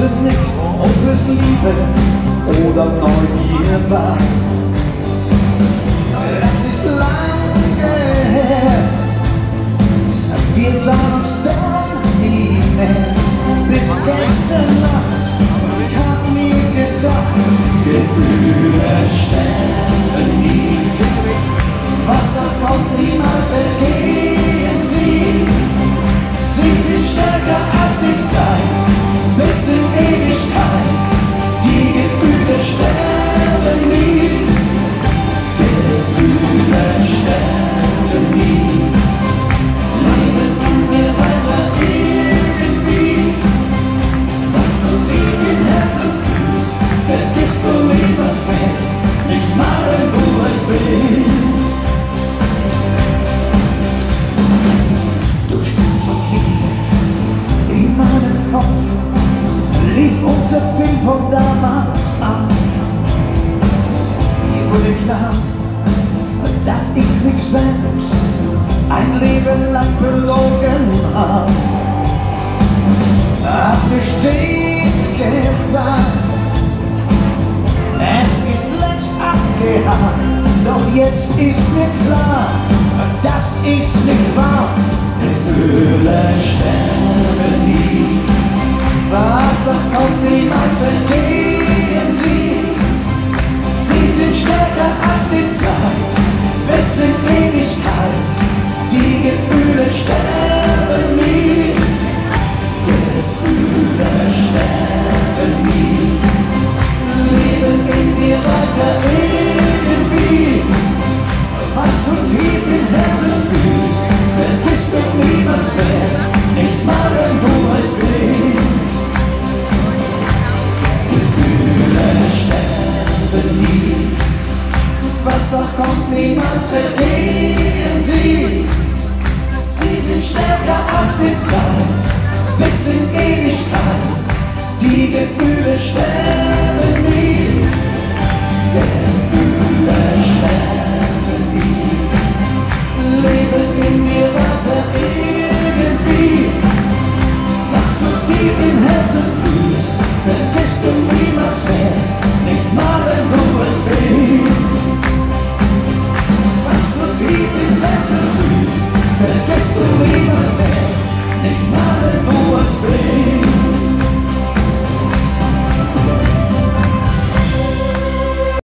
wusste nicht, ob es Liebe oder Neugier war. Unser Film von damals an. Mir wurde klar, dass ich mich selbst ein Leben lang belogen hab. Hab mir stets gesagt, es ist längst abgehakt, doch jetzt ist mir klar, das ist nicht wahr. Gefühle sterben. und niemals vergehen sie. Sie sind stärker als die